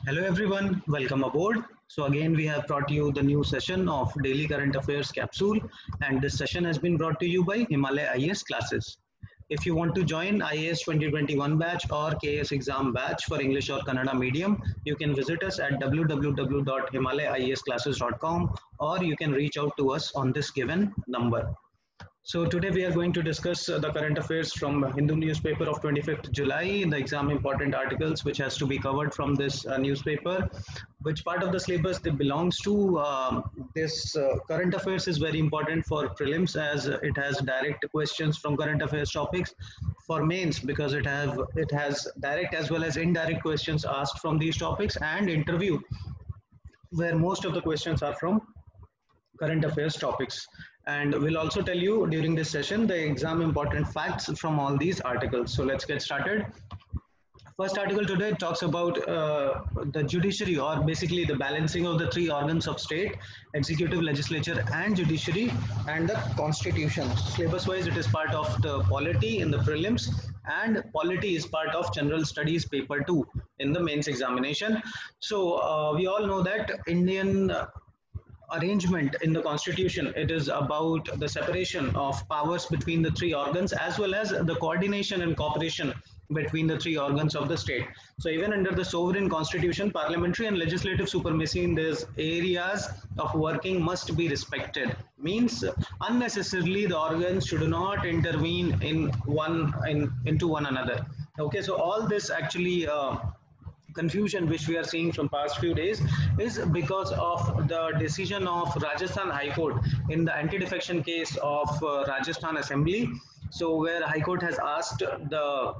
Hello everyone, welcome aboard. So again we have brought you the new session of Daily Current Affairs capsule and this session has been brought to you by Himalai IAS classes. If you want to join IAS 2021 batch or KAS exam batch for English or Kannada medium, you can visit us at www.himalayaiasclasses.com or you can reach out to us on this given number. So today we are going to discuss uh, the current affairs from Hindu newspaper of 25th July, the exam important articles which has to be covered from this uh, newspaper, which part of the syllabus they belongs to. Uh, this uh, current affairs is very important for prelims as it has direct questions from current affairs topics. For mains because it have it has direct as well as indirect questions asked from these topics and interview where most of the questions are from current affairs topics and we'll also tell you during this session the exam important facts from all these articles. So let's get started. First article today talks about uh, the judiciary or basically the balancing of the three organs of state, executive, legislature and judiciary and the constitution. Syllabus wise it is part of the polity in the prelims and polity is part of general studies paper 2 in the mains examination. So uh, we all know that Indian arrangement in the constitution it is about the separation of powers between the three organs as well as the coordination and cooperation between the three organs of the state. So even under the sovereign constitution parliamentary and legislative supremacy in these areas of working must be respected. Means unnecessarily the organs should not intervene in one in into one another. Okay so all this actually uh, confusion which we are seeing from past few days is because of the decision of Rajasthan High Court in the anti-defection case of uh, Rajasthan Assembly. So where High Court has asked the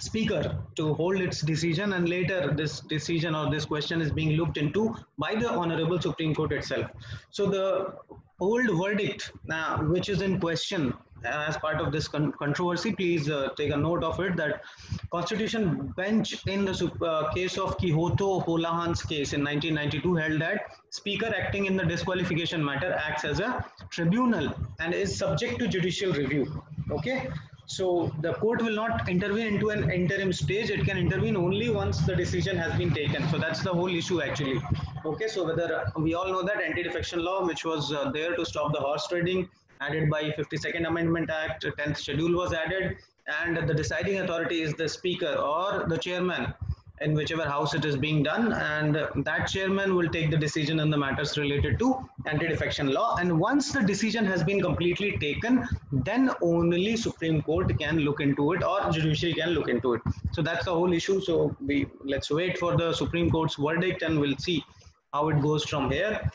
speaker to hold its decision and later this decision or this question is being looked into by the honorable supreme court itself so the old verdict now which is in question as part of this con controversy, please uh, take a note of it that Constitution bench in the uh, case of Kihoto Hollohan's case in 1992 held that Speaker acting in the disqualification matter acts as a tribunal and is subject to judicial review. Okay, so the court will not intervene into an interim stage. It can intervene only once the decision has been taken. So that's the whole issue actually. Okay, so whether we all know that anti-defection law, which was uh, there to stop the horse trading, added by 52nd Amendment Act, 10th schedule was added, and the deciding authority is the speaker or the chairman in whichever house it is being done and that chairman will take the decision in the matters related to anti-defection law. And once the decision has been completely taken then only supreme court can look into it or judiciary can look into it. So that's the whole issue. So we let's wait for the supreme court's verdict and we'll see how it goes from here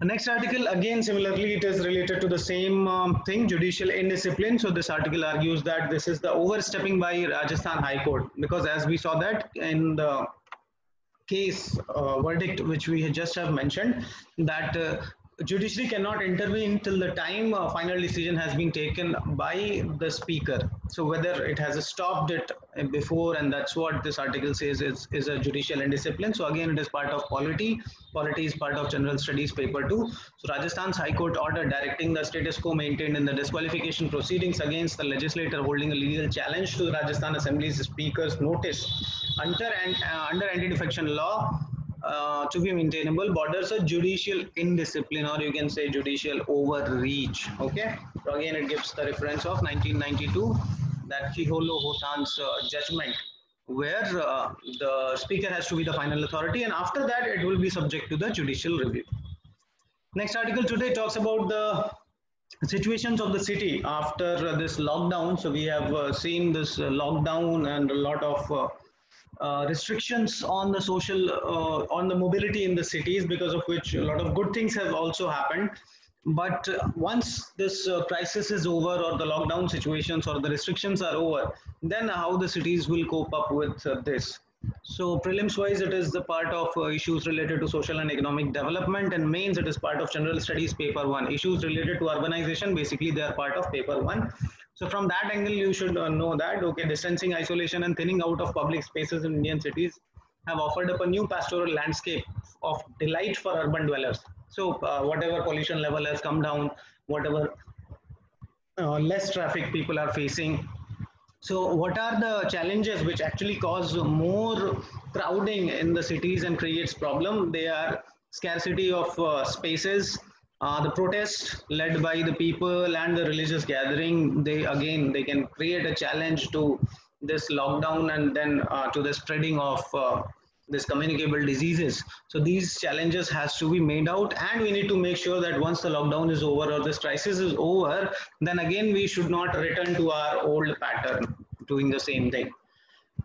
the next article, again, similarly, it is related to the same um, thing, judicial indiscipline. So this article argues that this is the overstepping by Rajasthan High Court because as we saw that in the case uh, verdict, which we just have mentioned, that uh, judiciary cannot intervene till the time a final decision has been taken by the speaker. So whether it has stopped it before and that's what this article says is, is a judicial indiscipline so again it is part of polity. Polity is part of general studies paper 2 so rajasthan's high court order directing the status quo maintained in the disqualification proceedings against the legislator holding a legal challenge to the rajasthan assembly's speaker's notice. Under, uh, under anti-defection law uh, to be maintainable borders a judicial indiscipline or you can say judicial overreach okay? So again it gives the reference of 1992 that Kihoto Hollohan's uh, judgment where uh, the speaker has to be the final authority and after that it will be subject to the judicial review. Next article today talks about the situations of the city after this lockdown. So we have uh, seen this uh, lockdown and a lot of uh, restrictions on the social uh, on the mobility in the cities because of which a lot of good things have also happened. But uh, once this uh, crisis is over or the lockdown situations or the restrictions are over then how the cities will cope up with uh, this? So prelims wise it is the part of issues related to social and economic development and mains it is part of general studies paper 1 issues related to urbanization basically they are part of paper 1 so from that angle, you should uh, know that, okay, distancing, isolation and thinning out of public spaces in Indian cities have offered up a new pastoral landscape of delight for urban dwellers. So uh, whatever pollution level has come down, whatever uh, less traffic people are facing, So what are the challenges which actually cause more crowding in the cities and creates problem? They are scarcity of uh, spaces, uh, the protest led by the people and the religious gathering, they again, they can create a challenge to this lockdown and then uh, to the spreading of uh, this communicable diseases. So these challenges has to be made out and we need to make sure that once the lockdown is over or this crisis is over, then again we should not return to our old pattern doing the same thing.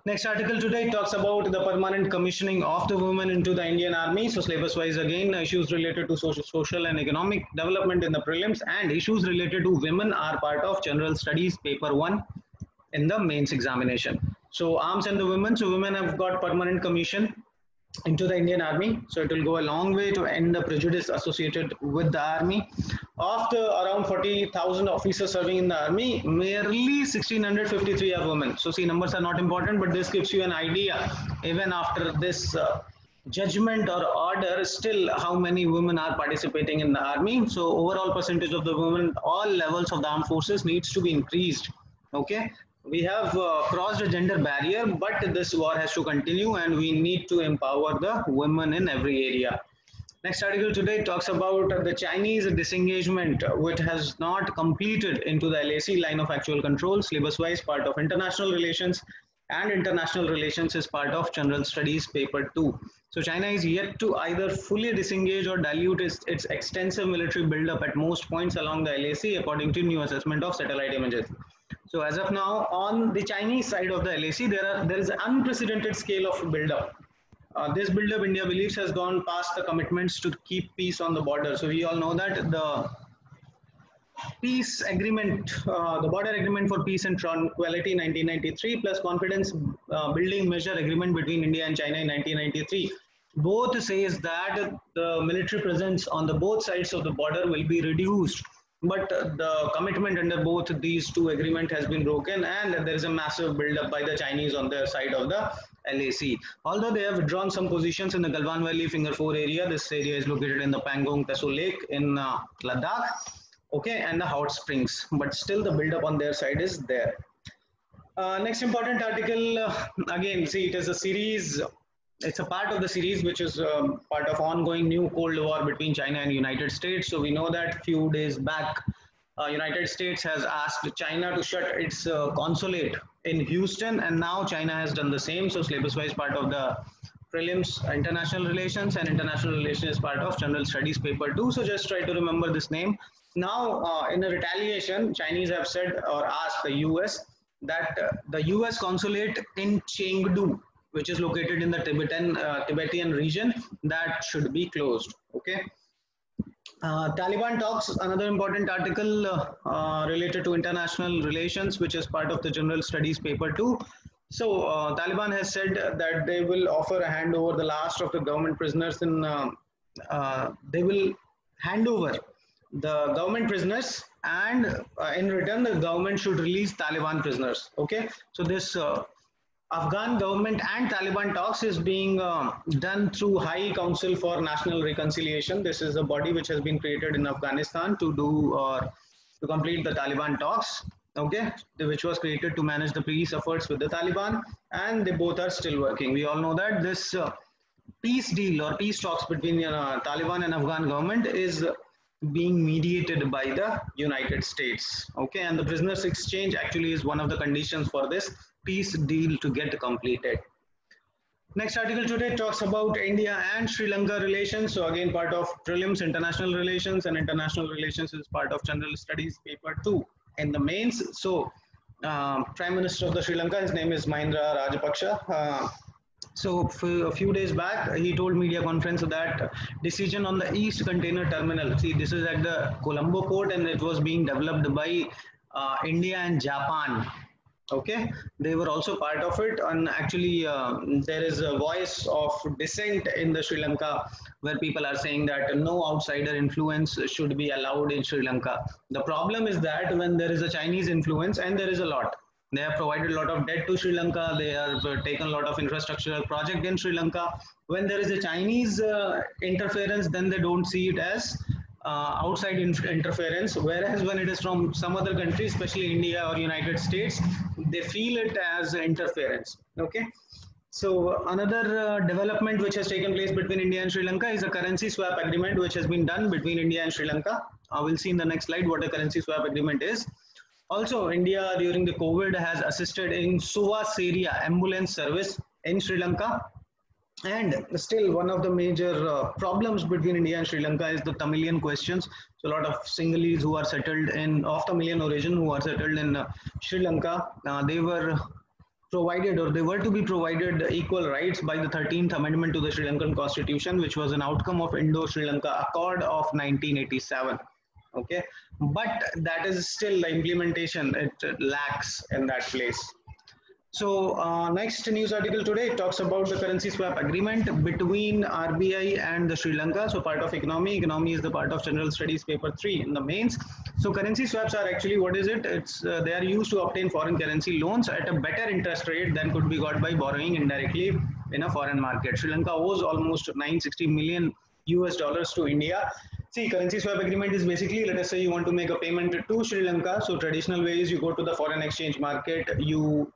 Next article today talks about the permanent commissioning of the women into the Indian Army. So syllabus wise again, issues related to social, social and economic development in the prelims and issues related to women are part of general studies paper one in the mains examination. So arms and the women, so women have got permanent commission into the Indian Army. So it will go a long way to end the prejudice associated with the Army. Of the around 40,000 officers serving in the Army, merely 1653 are women. So see, numbers are not important, but this gives you an idea, even after this uh, judgment or order, still how many women are participating in the Army. So overall percentage of the women, all levels of the armed forces needs to be increased. Okay, we have uh, crossed a gender barrier, but this war has to continue and we need to empower the women in every area. Next article today talks about the Chinese disengagement, which has not completed into the LAC line of actual control, syllabus-wise part of international relations and international relations is part of general studies paper 2. So China is yet to either fully disengage or dilute its, its extensive military buildup at most points along the LAC according to new assessment of satellite images. So as of now, on the Chinese side of the LAC, there are there is an unprecedented scale of build-up. Uh, this build-up, India believes, has gone past the commitments to keep peace on the border. So we all know that the peace agreement, uh, the border agreement for peace and tranquility 1993 plus confidence uh, building measure agreement between India and China in 1993 both says that the military presence on the both sides of the border will be reduced but the commitment under both these two agreement has been broken and there is a massive build-up by the Chinese on the side of the LAC. Although they have withdrawn some positions in the Galwan Valley Finger 4 area, this area is located in the Pangong Tso Lake in uh, Ladakh, okay, and the hot springs, but still the build-up on their side is there. Uh, next important article, uh, again, see it is a series it's a part of the series which is um, part of ongoing new cold war between china and united states. So we know that few days back uh, united states has asked china to shut its uh, consulate in houston and now china has done the same. So syllabus wise part of the prelims international relations and international relations is part of general studies paper 2 so just try to remember this name. Now uh, in a retaliation chinese have said or asked the us that uh, the us consulate in chengdu which is located in the Tibetan uh, Tibetan region that should be closed. Okay. Uh, Taliban talks another important article uh, uh related to international relations, which is part of the general studies paper two. So uh, Taliban has said that they will offer a handover the last of the government prisoners in. Uh, they will hand over the government prisoners and in return the government should release Taliban prisoners. Okay, so this Afghan government and Taliban talks is being uh, done through High Council for National Reconciliation. This is a body which has been created in Afghanistan to do or uh, to complete the Taliban talks. Okay, which was created to manage the peace efforts with the Taliban, and they both are still working. We all know that this uh, peace deal or peace talks between uh, Taliban and Afghan government is being mediated by the United States. Okay, and the prisoners exchange actually is one of the conditions for this peace deal to get completed. Next article today talks about India and Sri Lanka relations. So again, part of prelims, international relations and international relations is part of general studies paper two in the mains. So uh, Prime Minister of the Sri Lanka, his name is Mahinda Rajapaksa. Uh, so a few days back, he told media conference that decision on the East Container Terminal. See, this is at the Colombo port and it was being developed by uh, India and Japan okay. They were also part of it. And actually uh, there is a voice of dissent in the sri lanka where people are saying that no outsider influence should be allowed in sri lanka. The problem is that when there is a chinese influence and there is a lot they have provided a lot of debt to sri lanka. They have uh, taken a lot of infrastructural project in sri lanka. When there is a chinese uh, interference then they don't see it as uh, outside interference, whereas when it is from some other country, especially India or United States, they feel it as interference. Okay. So another uh, development which has taken place between India and Sri Lanka is a currency swap agreement which has been done between India and Sri Lanka. I will see in the next slide what a currency swap agreement is. Also, India during the COVID has assisted in Suwa Seriya ambulance service in Sri Lanka and still one of the major uh, problems between India and Sri Lanka is the Tamilian questions. So a lot of Sinhalese who are settled in of Tamilian origin who are settled in uh, Sri Lanka, uh, they were provided or they were to be provided equal rights by the 13th amendment to the Sri Lankan constitution, which was an outcome of Indo-Sri Lanka Accord of 1987. Okay, but that is still the implementation, it lacks in that place. So uh, next news article today talks about the currency swap agreement between RBI and the Sri Lanka. So part of economy, economy is the part of general studies paper three in the mains. So currency swaps are actually what is it? It's uh, they are used to obtain foreign currency loans at a better interest rate than could be got by borrowing indirectly in a foreign market. Sri Lanka owes almost 960 million US dollars to India. See, currency swap agreement is basically, let us say you want to make a payment to Sri Lanka. So traditional ways you go to the foreign exchange market, you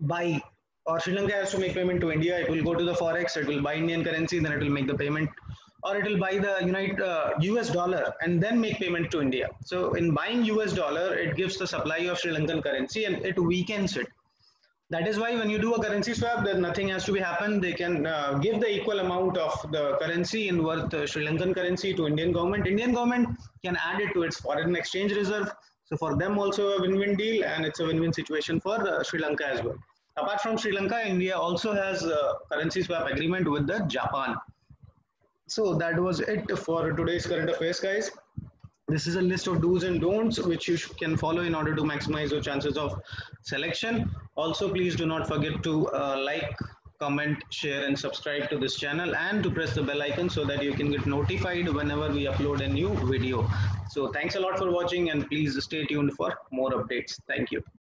buy or Sri Lanka has to make payment to India, it will go to the forex, it will buy Indian currency, then it will make the payment, or it will buy the United uh, US dollar and then make payment to India. So in buying US dollar, it gives the supply of Sri Lankan currency and it weakens it. That is why when you do a currency swap, then nothing has to be happen. They can uh, give the equal amount of the currency in worth uh, Sri Lankan currency to Indian government. Indian government can add it to its foreign exchange reserve. So for them also a win-win deal and it's a win-win situation for uh, Sri Lanka as well. Apart from Sri Lanka, India also has a currency swap agreement with the Japan. So that was it for today's current affairs, guys. This is a list of do's and don'ts which you can follow in order to maximize your chances of selection. Also, please do not forget to uh, like, comment, share and subscribe to this channel and to press the bell icon so that you can get notified whenever we upload a new video. So thanks a lot for watching and please stay tuned for more updates. Thank you.